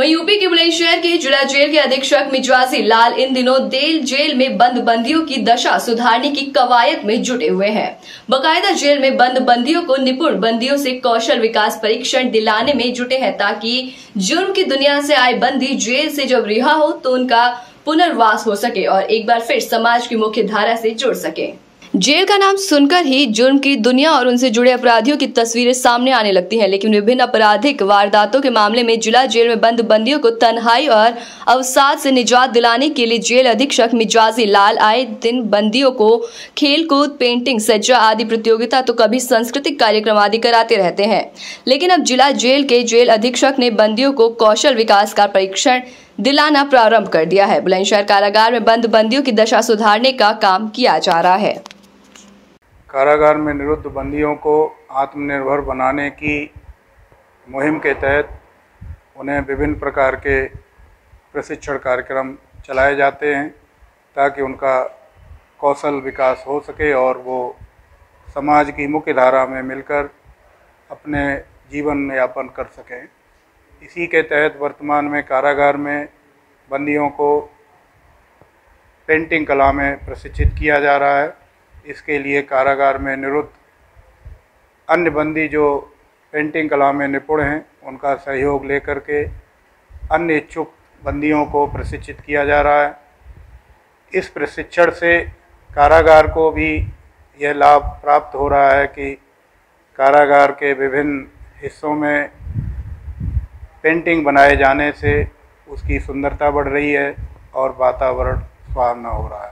वहीं यूपी के बुलंदशहर के जिला जेल के अधीक्षक मिजवाजी लाल इन दिनों देल जेल में बंद बंदियों की दशा सुधारने की कवायद में जुटे हुए हैं। बकायदा जेल में बंद बंदियों को निपुण बंदियों से कौशल विकास परीक्षण दिलाने में जुटे हैं ताकि जुर्म की दुनिया से आए बंदी जेल से जब रिहा हो तो उनका पुनर्वास हो सके और एक बार फिर समाज की मुख्य धारा से जुड़ सके। जेल का नाम सुनकर ही जुर्म की दुनिया और उनसे जुड़े अपराधियों की तस्वीरें सामने आने लगती हैं। लेकिन विभिन्न आपराधिक वारदातों के मामले में जिला जेल में बंद बंदियों को तन्हाई और अवसाद से निजात दिलाने के लिए जेल अधीक्षक मिजाजी लाल आए दिन बंदियों को खेल कूद पेंटिंग, सज्जा आदि प्रतियोगिता तो कभी सांस्कृतिक कार्यक्रम आदि कराते रहते हैं। लेकिन अब जिला जेल के जेल अधीक्षक ने बंदियों को कौशल विकास का परीक्षण दिलाना प्रारंभ कर दिया है। बुलंदशहर कारागार में बंद बंदियों की दशा सुधारने का काम किया जा रहा है। कारागार में निरुद्ध बंदियों को आत्मनिर्भर बनाने की मुहिम के तहत उन्हें विभिन्न प्रकार के प्रशिक्षण कार्यक्रम चलाए जाते हैं ताकि उनका कौशल विकास हो सके और वो समाज की मुख्य धारा में मिलकर अपने जीवन यापन कर सकें। इसी के तहत वर्तमान में कारागार में बंदियों को पेंटिंग कला में प्रशिक्षित किया जा रहा है। इसके लिए कारागार में निरुद्ध अन्य बंदी जो पेंटिंग कला में निपुण हैं, उनका सहयोग लेकर के अन्य इच्छुक बंदियों को प्रशिक्षित किया जा रहा है। इस प्रशिक्षण से कारागार को भी यह लाभ प्राप्त हो रहा है कि कारागार के विभिन्न हिस्सों में पेंटिंग बनाए जाने से उसकी सुंदरता बढ़ रही है और वातावरण सुहावना हो रहा है।